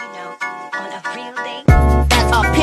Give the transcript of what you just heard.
you know, on a real day. That's our.